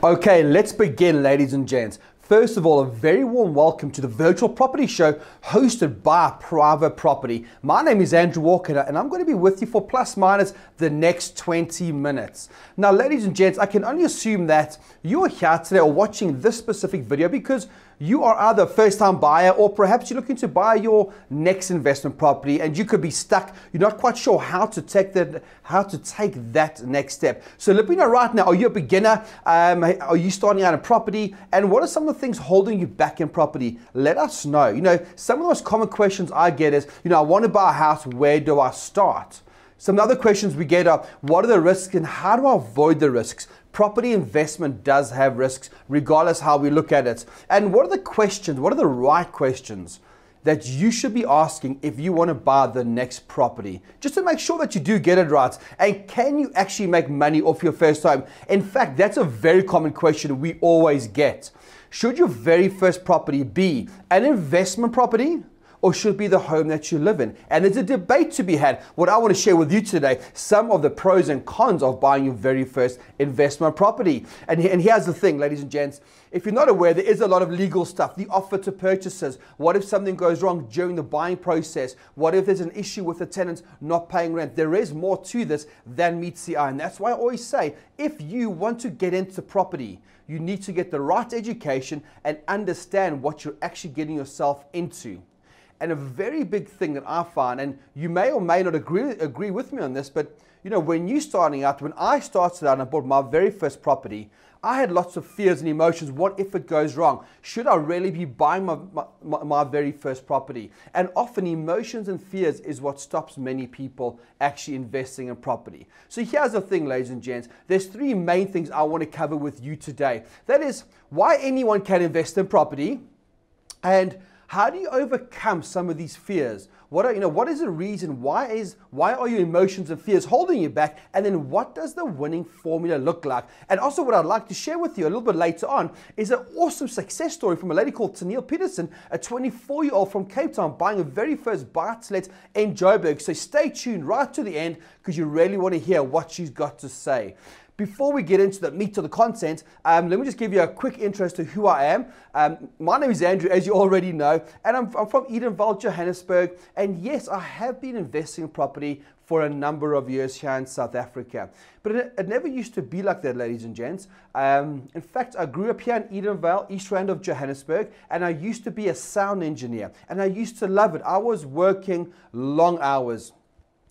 Okay, let's begin, ladies and gents. First of all, a very warm welcome to the virtual property show hosted by Private Property. My name is Andrew Walker and I'm going to be with you for plus minus the next 20 minutes. Now, ladies and gents, I can only assume that you are here today or watching this specific video because you are either a first time buyer or perhaps you're looking to buy your next investment property and you could be stuck. You're not quite sure how to take that, how to take that next step. So let me know right now, are you a beginner? Um, are you starting out in property? And what are some of the things holding you back in property? Let us know. You know, some of the most common questions I get is, you know, I want to buy a house, where do I start? Some other questions we get are what are the risks and how do I avoid the risks? Property investment does have risks, regardless how we look at it. And what are the questions? What are the right questions that you should be asking if you want to buy the next property? Just to make sure that you do get it right. And can you actually make money off your first home? In fact, that's a very common question we always get. Should your very first property be an investment property? Or should be the home that you live in. And there's a debate to be had. What I want to share with you today, some of the pros and cons of buying your very first investment property. And, and here's the thing, ladies and gents. If you're not aware, there is a lot of legal stuff. The offer to purchasers. What if something goes wrong during the buying process? What if there's an issue with the tenants not paying rent? There is more to this than meets the eye. And that's why I always say if you want to get into property, you need to get the right education and understand what you're actually getting yourself into. And a very big thing that I find, and you may or may not agree, agree with me on this, but you know, when you're starting out, when I started out and I bought my very first property, I had lots of fears and emotions. What if it goes wrong? Should I really be buying my, my, my, very first property? And often, emotions and fears is what stops many people actually investing in property. So, here's the thing, ladies and gents there's three main things I want to cover with you today. That is why anyone can invest in property and how do you overcome some of these fears? What are, you know, what is the reason? Why is why are your emotions and fears holding you back? And then what does the winning formula look like? And also what I'd like to share with you a little bit later on is an awesome success story from a lady called Taneal Peterson, a 24-year-old from Cape Town buying her very first buy-to-let in Joburg. So stay tuned right to the end because you really want to hear what she's got to say. Before we get into the meat of the content, um, let me just give you a quick intro to who I am. Um, my name is Andrew, as you already know, and I'm, I'm from Edenvale, Johannesburg. And yes, I have been investing in property for a number of years here in South Africa. But it, it never used to be like that, ladies and gents. Um, in fact, I grew up here in Edenvale, East Rand of Johannesburg, and I used to be a sound engineer, and I used to love it. I was working long hours.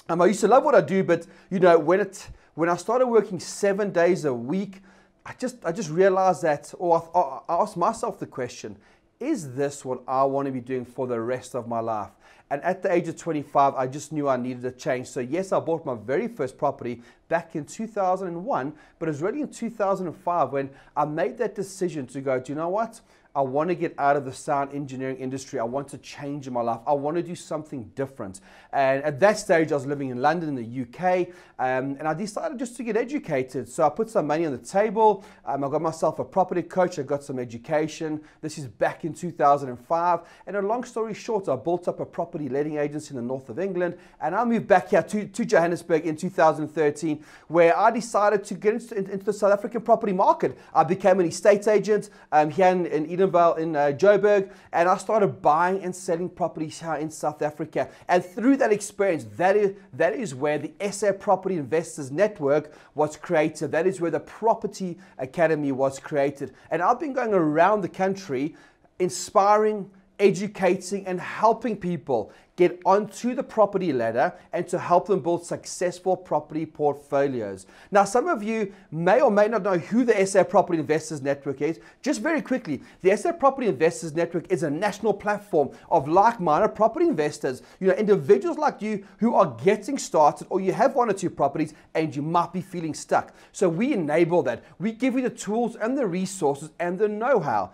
Um, I used to love what I do, but you know, when it when I started working seven days a week, I just, I just realized that, or I, I asked myself the question, is this what I want to be doing for the rest of my life? And at the age of 25, I just knew I needed a change. So, yes, I bought my very first property back in 2001, but it was really in 2005 when I made that decision to go, do you know what? I want to get out of the sound engineering industry. I want to change my life. I want to do something different. And at that stage, I was living in London, in the UK, um, and I decided just to get educated. So I put some money on the table. Um, I got myself a property coach. I got some education. This is back in 2005. And a long story short, I built up a property letting agency in the north of England, and I moved back here to, to Johannesburg in 2013, where I decided to get into, into the South African property market. I became an estate agent um, here in, in Edenvale in uh, Joburg, and I started buying and selling properties here in South Africa. And through that experience, that is, that is where the SA Property Investors Network was created. That is where the Property Academy was created. And I've been going around the country inspiring, educating, and helping people get onto the property ladder and to help them build successful property portfolios. Now, some of you may or may not know who the SA Property Investors Network is. Just very quickly, the SA Property Investors Network is a national platform of like-minded property investors, you know, individuals like you who are getting started or you have one or two properties and you might be feeling stuck. So we enable that. We give you the tools and the resources and the know-how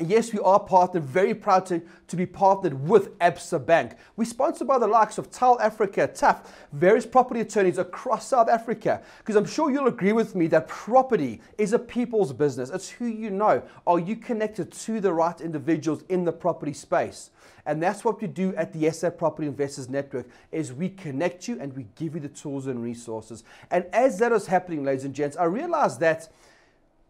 yes, we are partnered, very proud to, to be partnered with Absa Bank. We're sponsored by the likes of TAL Africa, TAF, various property attorneys across South Africa. Because I'm sure you'll agree with me that property is a people's business. It's who you know. Are you connected to the right individuals in the property space? And that's what we do at the SA Property Investors Network is we connect you and we give you the tools and resources. And as that is happening, ladies and gents, I realized that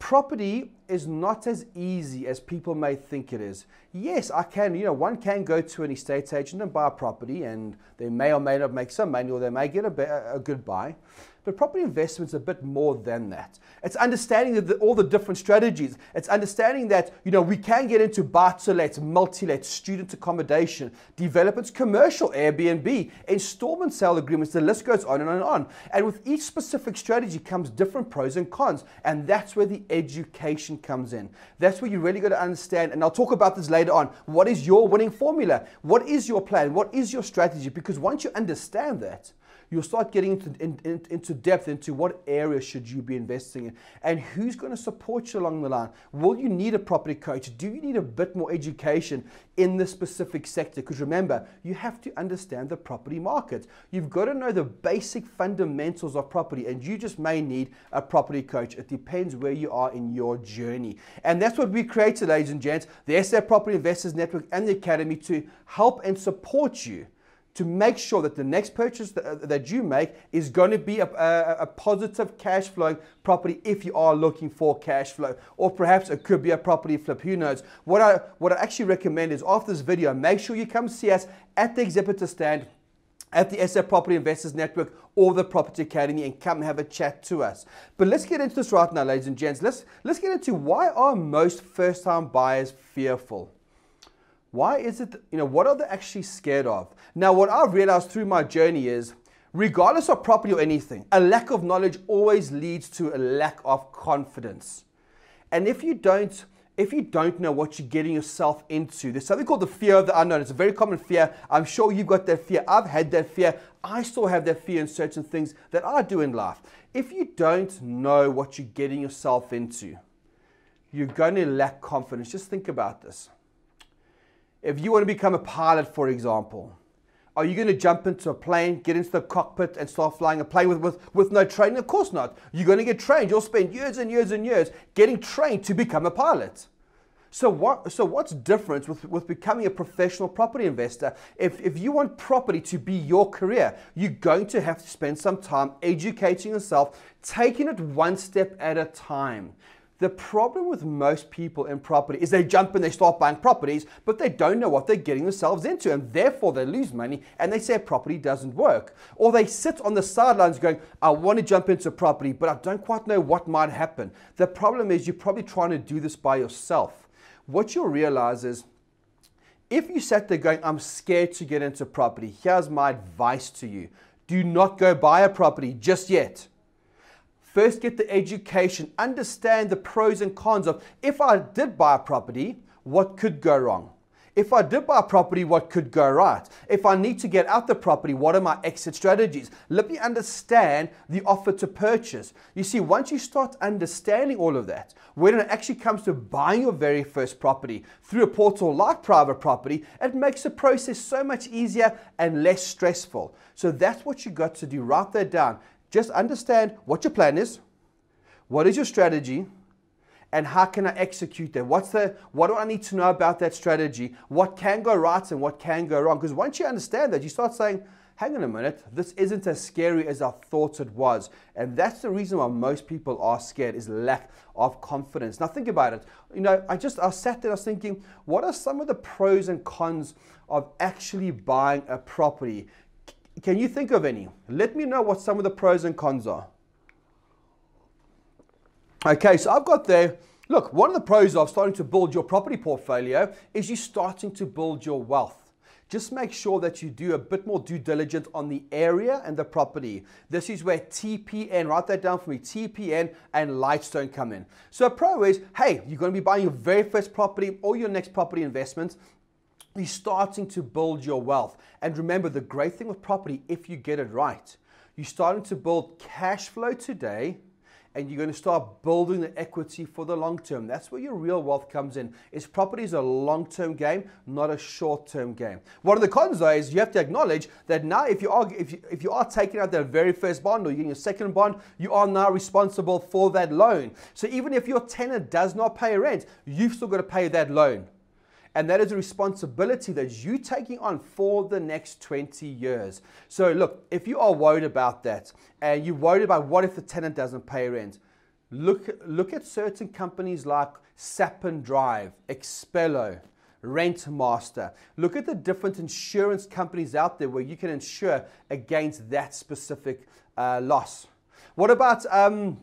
property is not as easy as people may think it is. Yes, I can, you know, one can go to an estate agent and buy a property and they may or may not make some money or they may get a, a good buy. But property investment is a bit more than that. It's understanding the, all the different strategies. It's understanding that you know we can get into buy-to-let, multi-let, student accommodation, developments, commercial Airbnb, installment sale agreements. The list goes on and on and on. And with each specific strategy comes different pros and cons, and that's where the education comes in. That's where you really got to understand. And I'll talk about this later on. What is your winning formula? What is your plan? What is your strategy? Because once you understand that you'll start getting into, in, in, into depth into what area should you be investing in and who's going to support you along the line. Will you need a property coach? Do you need a bit more education in the specific sector? Because remember, you have to understand the property market. You've got to know the basic fundamentals of property and you just may need a property coach. It depends where you are in your journey. And that's what we created, ladies and gents, the SA Property Investors Network and the Academy to help and support you to make sure that the next purchase that, uh, that you make is going to be a, a, a, positive cash flowing property if you are looking for cash flow or perhaps it could be a property flip who knows what i what i actually recommend is after this video make sure you come see us at the exhibitor stand at the SA Property Investors Network or the Property Academy and come have a chat to us. But let's get into this right now, ladies and gents. Let's, let's get into why are most first time buyers fearful? Why is it, you know, what are they actually scared of? Now, what I've realized through my journey is, regardless of property or anything, a lack of knowledge always leads to a lack of confidence. And if you don't, if you don't know what you're getting yourself into, there's something called the fear of the unknown. It's a very common fear. I'm sure you've got that fear. I've had that fear. I still have that fear in certain things that I do in life. If you don't know what you're getting yourself into, you're going to lack confidence. Just think about this. If you want to become a pilot, for example, are you going to jump into a plane, get into the cockpit, and start flying a plane with, with, with no training? Of course not. You're going to get trained. You'll spend years and years and years getting trained to become a pilot. So, what, so what's different with, with becoming a professional property investor? If, if you want property to be your career, you're going to have to spend some time educating yourself, taking it one step at a time. The problem with most people in property is they jump and they start buying properties, but they don't know what they're getting themselves into, and therefore they lose money and they say property doesn't work. Or they sit on the sidelines going, I want to jump into property, but I don't quite know what might happen. The problem is you're probably trying to do this by yourself. What you'll realize is if you sat there going, I'm scared to get into property, here's my advice to you do not go buy a property just yet. First, get the education, understand the pros and cons of if I did buy a property, what could go wrong? If I did buy a property, what could go right? If I need to get out the property, what are my exit strategies? Let me understand the offer to purchase. You see, once you start understanding all of that, when it actually comes to buying your very first property through a portal like private property, it makes the process so much easier and less stressful. So that's what you got to do. Write that down. Just understand what your plan is, what is your strategy, and how can I execute that? What's the what do I need to know about that strategy? What can go right and what can go wrong? Because once you understand that, you start saying, hang on a minute, this isn't as scary as I thought it was. And that's the reason why most people are scared is lack of confidence. Now think about it. You know, I just I sat there, I was thinking, what are some of the pros and cons of actually buying a property? Can you think of any? Let me know what some of the pros and cons are. Okay, so I've got there. Look, one of the pros of starting to build your property portfolio is you're starting to build your wealth. Just make sure that you do a bit more due diligence on the area and the property. This is where TPN, write that down for me, TPN and Lightstone come in. So a pro is, hey, you're going to be buying your very first property or your next property investment you're starting to build your wealth. And remember, the great thing with property, if you get it right, you're starting to build cash flow today and you're going to start building the equity for the long term. That's where your real wealth comes in. Is property is a long-term game, not a short-term game. One of the cons though is you have to acknowledge that now if you are if you, if you are taking out that very first bond or you're getting your second bond, you are now responsible for that loan. So even if your tenant does not pay rent, you've still got to pay that loan. And that is a responsibility that you're taking on for the next 20 years. So, look, if you are worried about that and you're worried about what if the tenant doesn't pay rent, Look, look at certain companies like Sap and Drive, Expello, Rentmaster. Look at the different insurance companies out there where you can insure against that specific uh, loss. What about um,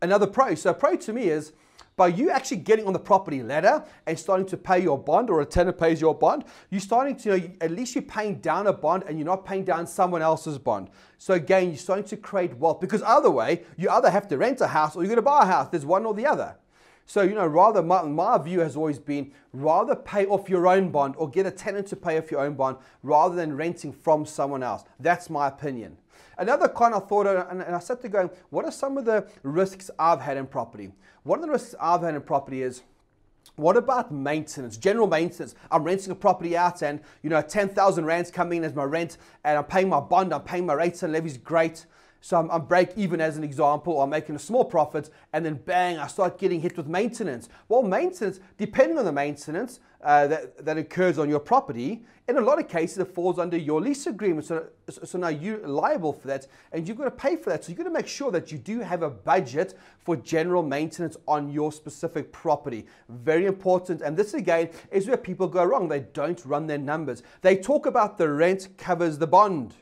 another pro? So, pro to me is by you actually getting on the property ladder and starting to pay your bond or a tenant pays your bond, you're starting to, you know, at least you're paying down a bond and you're not paying down someone else's bond. So again, you're starting to create wealth because other way, you either have to rent a house or you're going to buy a house. There's one or the other. So, you know, rather, my, my view has always been rather pay off your own bond or get a tenant to pay off your own bond rather than renting from someone else. That's my opinion. Another kind of thought, and, I sat there going, what are some of the risks I've had in property? One of the risks I've had in property is what about maintenance, general maintenance? I'm renting a property out and, you know, 10,000 rands coming in as my rent and I'm paying my bond, I'm paying my rates and levies, great. So I'm, I'm, break even as an example, I'm making a small profit, and then bang, I start getting hit with maintenance. Well, maintenance, depending on the maintenance uh, that, that occurs on your property, in a lot of cases it falls under your lease agreement. So, so now you're liable for that, and you've got to pay for that. So you've got to make sure that you do have a budget for general maintenance on your specific property. Very important. And this again is where people go wrong. They don't run their numbers. They talk about the rent covers the bond.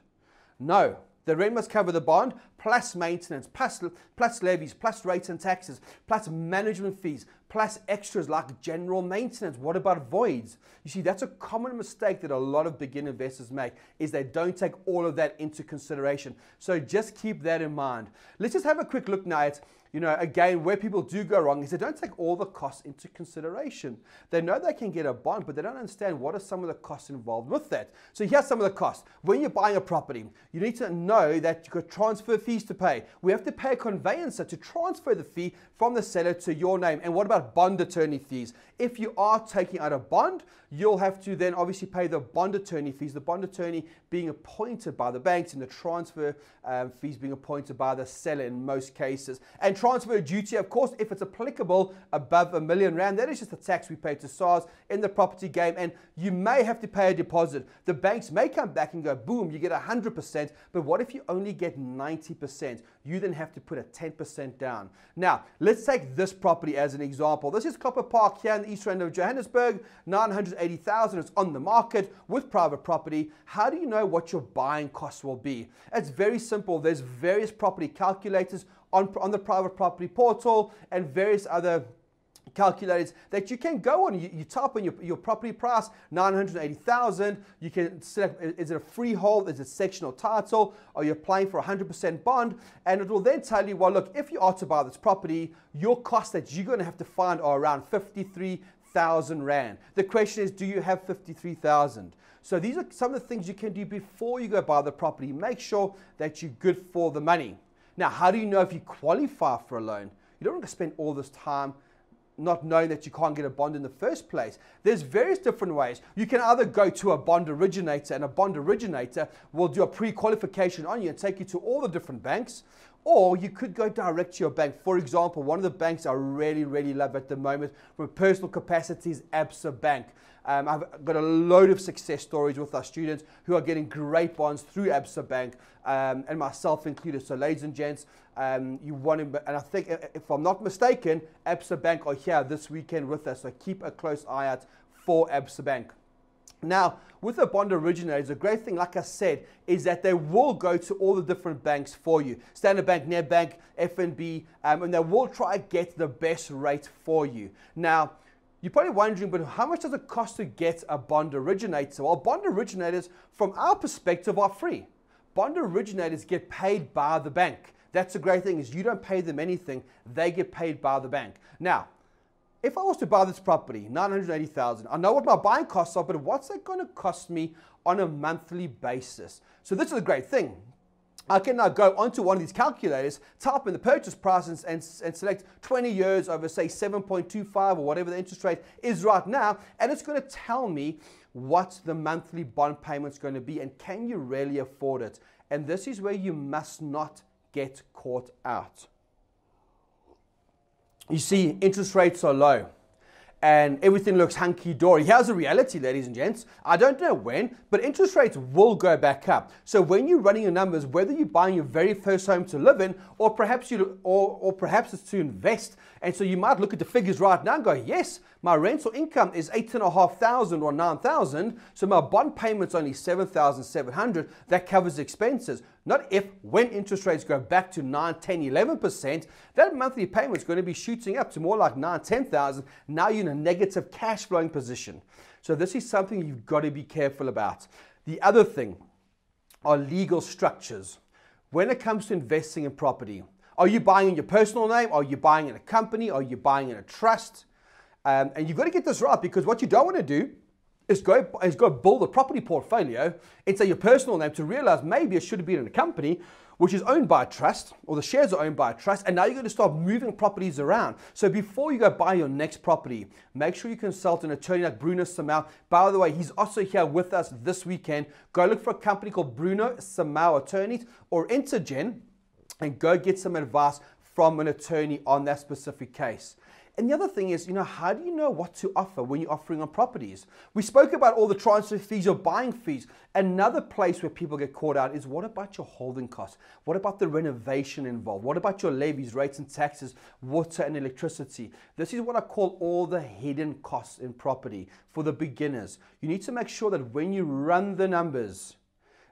No, the rent must cover the bond, plus maintenance, plus, plus levies, plus rates and taxes, plus management fees, plus extras like general maintenance. What about voids? You see, that's a common mistake that a lot of beginner investors make is they don't take all of that into consideration. So just keep that in mind. Let's just have a quick look now at you know, again, where people do go wrong is they don't take all the costs into consideration. They know they can get a bond, but they don't understand what are some of the costs involved with that. So here's some of the costs. When you're buying a property, you need to know that you've got transfer fees to pay. We have to pay a conveyancer to transfer the fee from the seller to your name. And what about bond attorney fees? If you are taking out a bond, you'll have to then obviously pay the bond attorney fees. The bond attorney being appointed by the banks and the transfer um, fees being appointed by the seller in most cases. And transfer duty, of course, if it's applicable above a million rand, that is just the tax we pay to SARS in the property game. And you may have to pay a deposit. The banks may come back and go, boom, you get 100%. But what if you only get 90%? You then have to put a 10% down. Now, let's take this property as an example. This is Copper Park here in the east end of Johannesburg, 980,000. It's on the market with private property. How do you know what your buying costs will be? It's very simple. There's various property calculators on, on the private property portal and various other calculators that you can go on. You, you type in your, your property price, 980,000. You can select, is it a freehold? Is it sectional title? Are you applying for 100% bond? And it will then tell you, well, look, if you are to buy this property, your costs that you're going to have to find are around 53,000 Rand. The question is, do you have 53,000? So these are some of the things you can do before you go buy the property. Make sure that you're good for the money. Now, how do you know if you qualify for a loan? You don't want to spend all this time not knowing that you can't get a bond in the first place. There's various different ways. You can either go to a bond originator and a bond originator will do a pre-qualification on you and take you to all the different banks, or you could go direct to your bank. For example, one of the banks I really, really love at the moment from personal capacity is Absa Bank. Um, I've got a load of success stories with our students who are getting great bonds through Absa Bank, um, and myself included. So, ladies and gents, um, you want to, and I think if I'm not mistaken, Absa Bank are here this weekend with us. So keep a close eye out for Absa Bank. Now, with a bond originator, the great thing, like I said, is that they will go to all the different banks for you. Standard Bank, Nedbank, FNB, um, and they will try to get the best rate for you. Now, you're probably wondering, but how much does it cost to get a bond originator? Well, bond originators, from our perspective, are free. Bond originators get paid by the bank. That's the great thing is you don't pay them anything; they get paid by the bank. Now, if I was to buy this property, 980,000, I know what my buying costs are, but what's that going to cost me on a monthly basis? So this is a great thing. I can now go onto one of these calculators, type in the purchase price and, and, and select 20 years over say 7.25 or whatever the interest rate is right now, and it's going to tell me what the monthly bond payment is going to be and can you really afford it? And this is where you must not get caught out. You see, interest rates are low. and everything looks hunky dory. Here's the reality, ladies and gents. I don't know when, but interest rates will go back up. So when you're running your numbers, whether you're buying your very first home to live in, or perhaps you, or, or perhaps it's to invest, and so you might look at the figures right now and go, yes, my rental income is eight and a half thousand or nine thousand, so my bond payment's only seven thousand seven hundred. That covers expenses. Not if, when interest rates go back to 9, 10, 11%, that monthly payment is going to be shooting up to more like 9, 10,000. Now you're in a negative cash flowing position. So this is something you've got to be careful about. The other thing are legal structures. When it comes to investing in property, are you buying in your personal name? Are you buying in a company? Are you buying in a trust? Um, and you've got to get this right because what you don't want to do is go, is go build a property portfolio into your personal name to realize maybe it should have been in a company which is owned by a trust or the shares are owned by a trust and now you're going to start moving properties around. So before you go buy your next property, make sure you consult an attorney like Bruno Simao. By the way, he's also here with us this weekend. Go look for a company called Bruno Simao Attorneys or Intergen and go get some advice from an attorney on that specific case. And the other thing is, you know, how do you know what to offer when you're offering on properties? We spoke about all the transfer fees or buying fees. Another place where people get caught out is what about your holding costs? What about the renovation involved? What about your levies, rates and taxes, water and electricity? This is what I call all the hidden costs in property for the beginners. You need to make sure that when you run the numbers,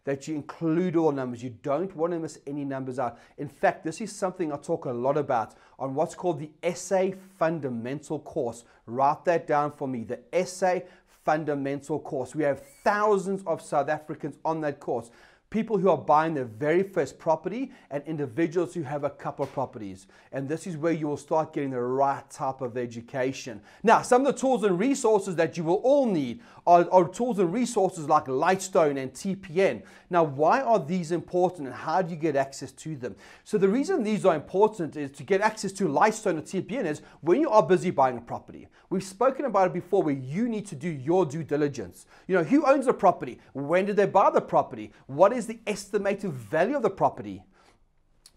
that you include all numbers. You don't want to miss any numbers out. In fact, this is something I talk a lot about on what's called the SA Fundamental course. Write that down for me. The SA Fundamental course. We have thousands of South Africans on that course people who are buying their very first property and individuals who have a couple of properties. And this is where you will start getting the right type of education. Now, some of the tools and resources that you will all need are, are tools and resources like Lightstone and TPN. Now, why are these important and how do you get access to them? So the reason these are important is to get access to Lightstone or TPN is when you are busy buying a property. We've spoken about it before where you need to do your due diligence. You know, who owns the property? When did they buy the property? What is the estimated value of the property?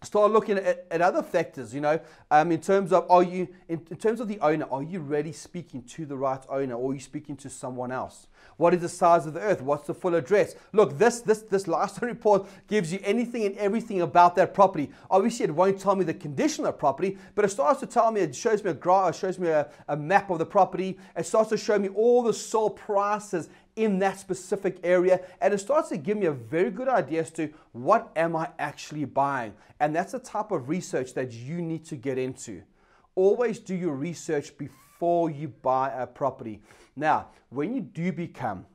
start looking at, at, other factors you know um, in terms of are you in, in, terms of the owner are you really speaking to the right owner or are you speaking to someone else? What is the size of the earth? What's the full address? Look this this this last report gives you anything and everything about that property. Obviously it won't tell me the condition of the property but it starts to tell me it shows me a graph it shows me a, a map of the property. It starts to show me all the sold prices in that specific area and it starts to give me a very good idea as to what am I actually buying. And that's the type of research that you need to get into. Always do your research before you buy a property. Now when you do become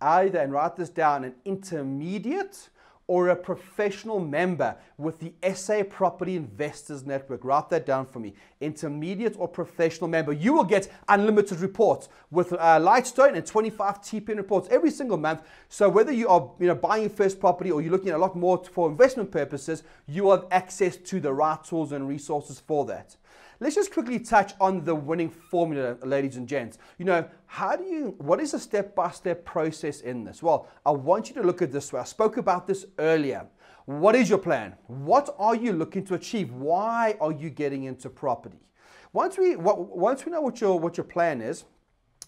either and write this down an intermediate or a professional member with the SA Property Investors Network. Write that down for me. Intermediate or professional member. You will get unlimited reports with uh, Lightstone and 25 TPN reports every single month. So whether you are you know, buying your first property or you're looking at a lot more for investment purposes, you have access to the right tools and resources for that. Let's just quickly touch on the winning formula, ladies and gents. You know, how do you, what is the step by step process in this? Well, I want you to look at this way. I spoke about this earlier. What is your plan? What are you looking to achieve? Why are you getting into property? Once we, once we know what your, what your plan is,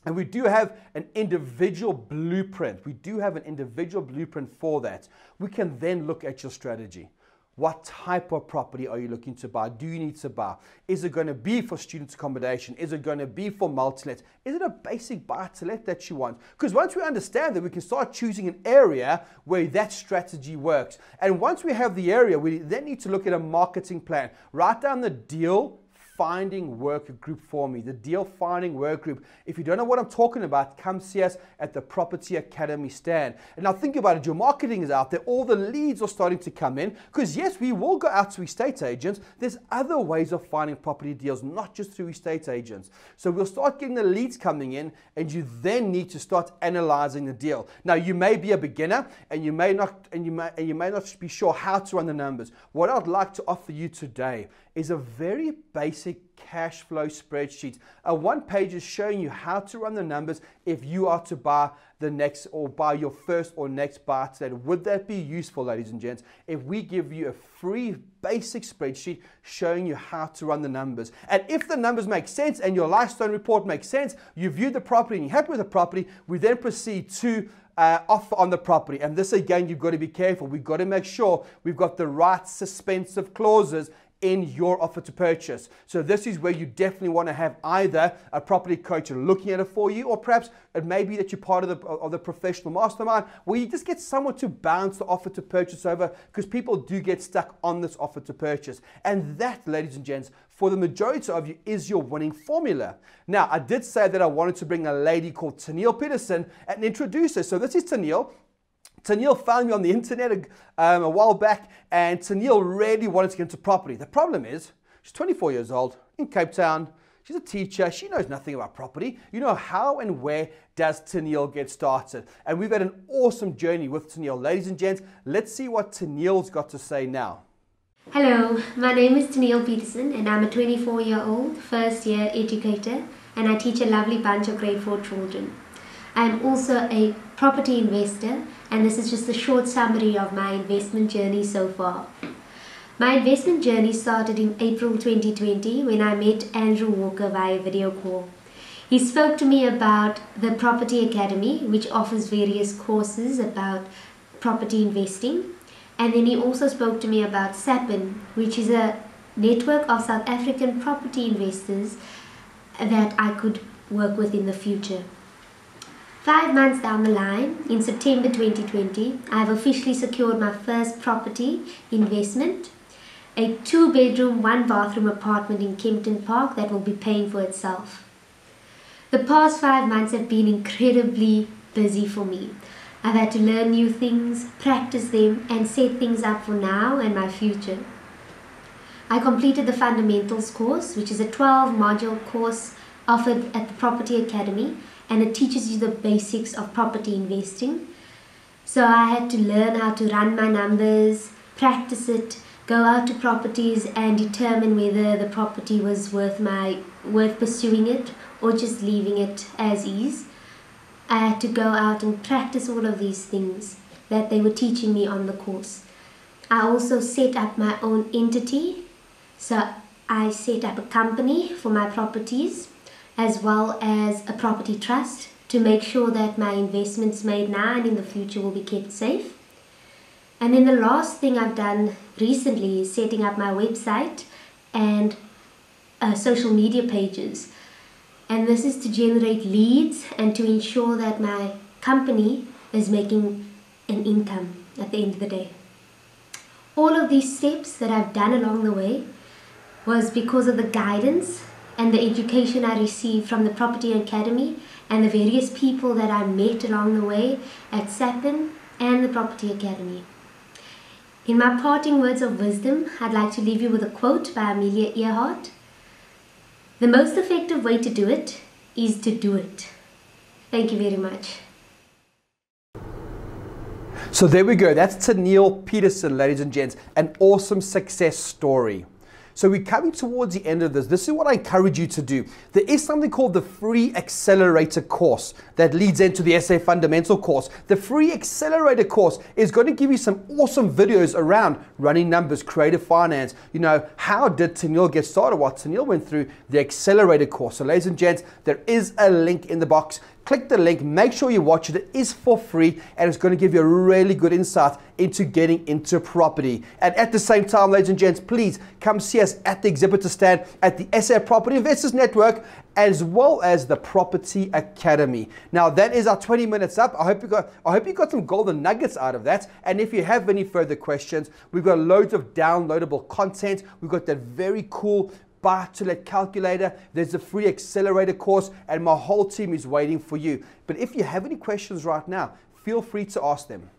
and we do have an individual blueprint. We do have an individual blueprint for that. We can then look at your strategy. What type of property are you looking to buy? Do you need to buy? Is it going to be for student accommodation? Is it going to be for multi-let? Is it a basic buy to let that you want? Because once we understand that, we can start choosing an area where that strategy works. And once we have the area, we then need to look at a marketing plan. Write down the deal finding work group for me, the deal finding work group. If you don't know what I'm talking about, come see us at the Property Academy stand. And now think about it, your marketing is out there, all the leads are starting to come in. Because yes, we will go out to estate agents. There's other ways of finding property deals, not just through estate agents. So we'll start getting the leads coming in, and you then need to start analyzing the deal. Now you may be a beginner and you may not and you may and you may not be sure how to run the numbers. What I'd like to offer you today is a very basic cash flow spreadsheet. A one page is showing you how to run the numbers if you are to buy the next or buy your first or next buy today. Would that be useful, ladies and gents, if we give you a free basic spreadsheet showing you how to run the numbers? And if the numbers make sense and your Lightstone report makes sense, you view the property and you're happy with the property, we then proceed to uh, offer on the property. And this again, you've got to be careful. We've got to make sure we've got the right suspensive clauses in your offer to purchase. So this is where you definitely want to have either a property coach looking at it for you, or perhaps it may be that you're part of the, of the professional mastermind where you just get someone to bounce the offer to purchase over because people do get stuck on this offer to purchase. And that, ladies and gents, for the majority of you is your winning formula. Now, I did say that I wanted to bring a lady called Taneal Peterson and introduce her. So this is Taneal. Taneal found me on the internet um, a while back, and Taneal really wanted to get into property. The problem is, she's 24 years old in Cape Town. She's a teacher. She knows nothing about property. You know, how and where does Taneal get started? And we've had an awesome journey with Taneal. Ladies and gents, let's see what Taneal's got to say now. Hello, my name is Taneal Peterson, and I'm a 24 year old first year educator, and I teach a lovely bunch of grade 4 children. I'm also a property investor and this is just a short summary of my investment journey so far. My investment journey started in April 2020 when I met Andrew Walker via video call. He spoke to me about the Property Academy, which offers various courses about property investing. And then he also spoke to me about SAPIN, which is a network of South African property investors that I could work with in the future. Five months down the line, in September 2020, I have officially secured my first property investment a two bedroom, one bathroom apartment in Kempton Park that will be paying for itself. The past five months have been incredibly busy for me. I've had to learn new things, practice them, and set things up for now and my future. I completed the Fundamentals course, which is a 12 module course offered at the Property Academy and it teaches you the basics of property investing. So I had to learn how to run my numbers, practice it, go out to properties and determine whether the property was worth my worth pursuing it or just leaving it as is. I had to go out and practice all of these things that they were teaching me on the course. I also set up my own entity. So I set up a company for my properties as well as a property trust to make sure that my investments made now and in the future will be kept safe. And then the last thing I've done recently is setting up my website and uh, social media pages. And this is to generate leads and to ensure that my company is making an income at the end of the day. All of these steps that I've done along the way was because of the guidance and the education I received from the Property Academy and the various people that I met along the way at SAPIN and the Property Academy. In my parting words of wisdom, I'd like to leave you with a quote by Amelia Earhart. The most effective way to do it is to do it. Thank you very much. So there we go. That's Taneal Peterson, ladies and gents. An awesome success story. So we're coming towards the end of this. This is what I encourage you to do. There is something called the free accelerator course that leads into the SA fundamental course. The free accelerator course is going to give you some awesome videos around running numbers, creative finance. You know, how did Taneal get started? What Taneal went through the accelerator course. So ladies and gents, there is a link in the box click the link, make sure you watch it. It is for free and it's going to give you a really good insight into getting into property. And at the same time, ladies and gents, please come see us at the exhibitor stand at the SA Property Investors Network as well as the Property Academy. Now that is our 20 minutes up. I hope you got I hope you got some golden nuggets out of that. And if you have any further questions, we've got loads of downloadable content. We've got that very cool buy to let calculator. There's a free accelerator course, and my whole team is waiting for you. But if you have any questions right now, feel free to ask them.